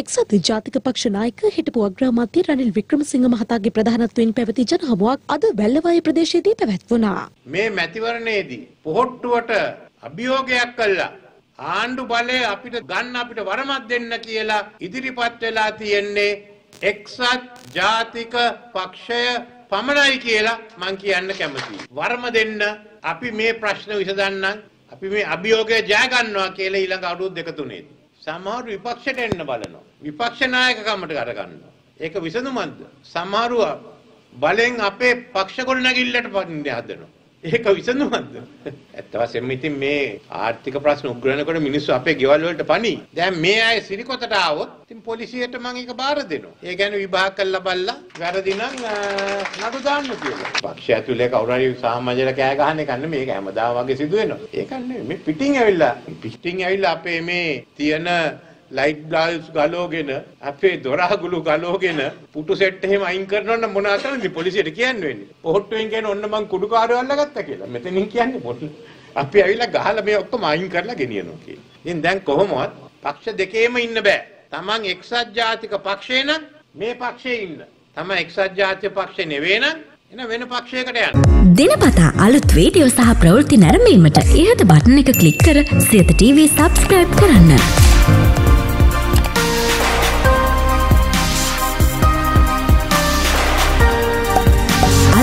එක්සත් ජාතික පක්ෂ නායක හිටපු අග්‍රාමාත්‍ය රනිල් වික්‍රමසිංහ මහතාගේ ප්‍රධානත්වයෙන් පැවති ජනහමුවක් අද වැල්ලවාය ප්‍රදේශයේදී පැවැත්වුණා. මේ මැතිවරණයේදී පොහොට්ටුවට අභියෝගයක් කළා ආණ්ඩු බලය අපිට ගන්න අපිට වරමක් දෙන්න කියලා ඉදිරිපත් වෙලා තියෙන්නේ එක්සත් ජාතික පක්ෂය පමණයි කියලා මං කියන්න කැමතියි. වරම දෙන්න අපි මේ ප්‍රශ්න විසඳන්නම් අපි මේ අභියෝගය ජය ගන්නවා කියලා ඊළඟ අවුරුදු දෙක තුනේදී. සමහරු විපක්ෂයට එන්න බලනවා. විපක්ෂ නායකකමට අර ගන්නවා. ඒක විසඳුමක්ද? සමහරු බලෙන් අපේ පක්ෂ ගොඩනැගිල්ලට පදින්න හදනවා. ඒක විසඳුමක්ද? ඇත්ත වශයෙන්ම ඉතින් මේ ආර්ථික ප්‍රශ්න උග්‍රනකොට මිනිස්සු අපේ ගෙවල් වලට පණි. දැන් මේ අය සිරිකොතට ආවොත් ඉතින් පොලිසියට මම ඒක බාර දෙනවා. ඒ ගැන විභාග කරලා බලලා වැරදි නම් නඩු දාන්න කියලා. පක්ෂ ඇතුලේ කවුරු හරි සමාජයට කෑ ගහන එක නෙමෙයි මේක හැමදාම වගේ සිදු වෙනවා. ඒක නෙමෙයි මේ පිටින් ඇවිල්ලා පිටින් ඇවිල්ලා අපේ මේ තියෙන ලයිට් බ්ලාල්ස් ගලෝගෙන අපේ දොරහගුළු ගලෝගෙන පුටු සෙට් එහෙම අයින් කරනවා නම් මොන අතනද පොලිසියට කියන්න වෙන්නේ. පොහොට්ටුවෙන් කියන ඔන්න මං කුඩු කාර්යය අල්ලගත්තා කියලා. මෙතනින් කියන්නේ මොන අපි ඇවිල්ලා ගහලා මේ ඔක්කොම අයින් කරලා ගෙනියනවා කියලා. ඉතින් දැන් කොහොමවත් පක්ෂ දෙකේම ඉන්න බෑ. Taman එක්සත් ජාතික පක්ෂේ නම් මේ පක්ෂේ ඉන්න. Taman එක්සත් ජාතික පක්ෂේ නෙවෙයි නම් එන වෙන පක්ෂයකට යන්න. දිනපතා අලුත් වීඩියෝ සහ ප්‍රවෘත්ති නැරඹීමට ඉහත බටන එක ක්ලික් කර සියත TV සබස්ක්‍රයිබ් කරන්න.